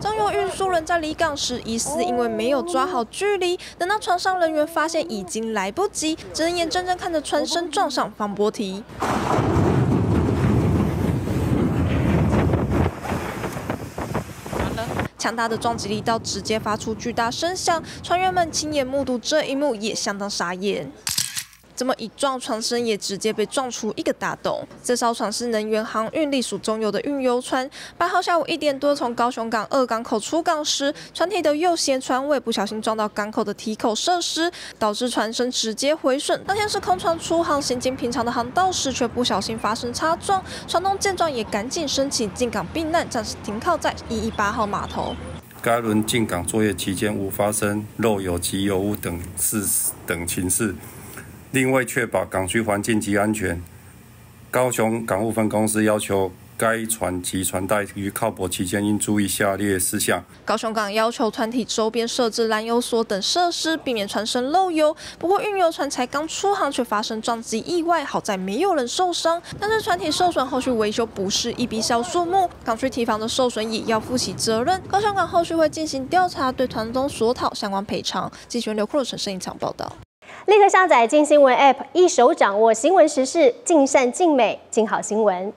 中油运输人在离港时，疑似因为没有抓好距离，等到船上人员发现已经来不及，只能眼睁睁看着船身撞上防波堤。强大的撞击力道直接发出巨大声响，船员们亲眼目睹这一幕也相当傻眼。这么一撞，船身也直接被撞出一个大洞。这艘船是能源航运隶属中油的运油船。八号下午一点多从高雄港二港口出港时，船体的右舷船尾不小心撞到港口的提口设施，导致船身直接毁损。当天是空船出航行经平常的航道时，却不小心发生擦撞。船东见状也赶紧申请进港避难，暂时停靠在一一八号码头。该轮进港作业期间无发生漏油及油污等事等情事。另外，确保港区环境及安全，高雄港务分公司要求该船及船代于靠泊期间应注意下列事项。高雄港要求船体周边设置燃油锁等设施，避免船身漏油。不过，运油船才刚出航，却发生撞击意外，好在没有人受伤。但是，船体受损后续维修不是一笔小数目，港区堤防的受损也要负起责任。高雄港后续会进行调查，对团东索讨相关赔偿。记者刘库陈胜一场报道。立刻下载“金新闻 ”App，一手掌握新闻时事，尽善尽美，尽好新闻。